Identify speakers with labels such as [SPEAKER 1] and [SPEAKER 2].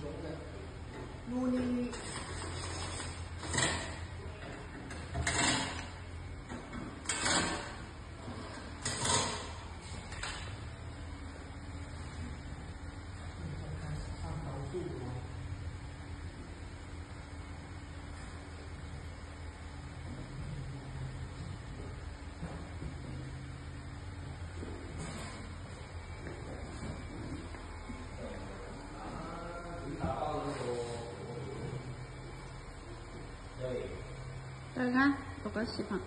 [SPEAKER 1] Saudara. 大家看，不够喜欢。